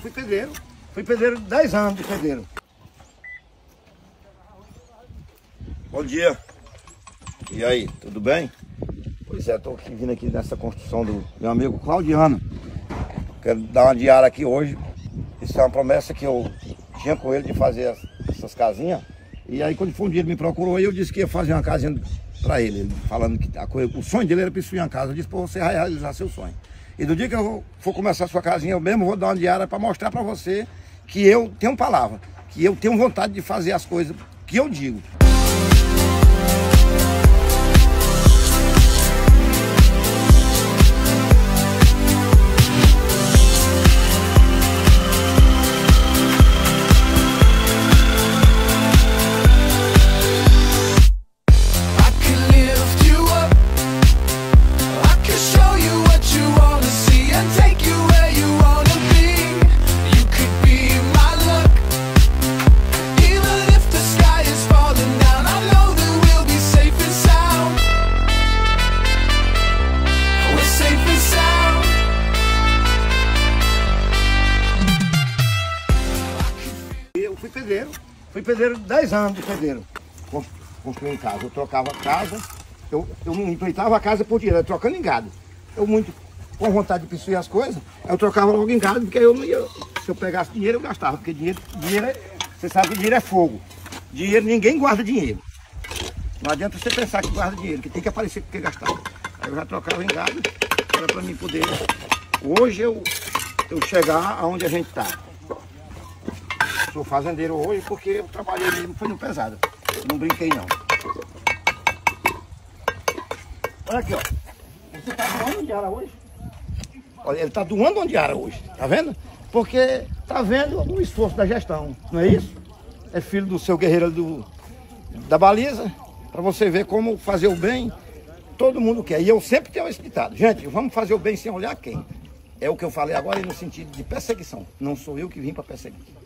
fui pedreiro. Fui pedreiro 10 anos de pedreiro. Bom dia. E aí, tudo bem? Pois é, estou aqui vindo aqui nessa construção do meu amigo Claudiano. Quero dar uma diária aqui hoje. Isso é uma promessa que eu tinha com ele de fazer essas casinhas. E aí quando foi um dia ele me procurou eu disse que ia fazer uma casinha para ele, ele, falando que a coisa, o sonho dele era construir uma casa. Eu disse para você realizar seu sonho. E do dia que eu for começar a sua casinha, eu mesmo vou dar uma diária para mostrar para você que eu tenho palavra, que eu tenho vontade de fazer as coisas que eu digo. Fui pedreiro, fui pedreiro 10 anos de pedreiro, construindo casa. Eu trocava casa, eu, eu não empreitava a casa por dinheiro, trocando em gado. Eu muito com vontade de possuir as coisas, eu trocava logo em gado, porque eu se eu pegasse dinheiro eu gastava, porque dinheiro, dinheiro é, você sabe que dinheiro é fogo. Dinheiro, ninguém guarda dinheiro. Não adianta você pensar que guarda dinheiro, que tem que aparecer porque gastava. Aí eu já trocava em gado, era para mim poder, hoje eu, eu chegar aonde a gente está. Sou fazendeiro hoje porque eu trabalhei mesmo, foi no pesado. Não brinquei não. Olha aqui, ó. Você tá doando diária hoje? Olha, ele tá doando diária hoje, tá vendo? Porque tá vendo o esforço da gestão, não é isso? É filho do seu guerreiro do, da baliza, para você ver como fazer o bem, todo mundo quer. E eu sempre tenho explicado, gente, vamos fazer o bem sem olhar quem. É o que eu falei agora no sentido de perseguição. Não sou eu que vim para perseguir.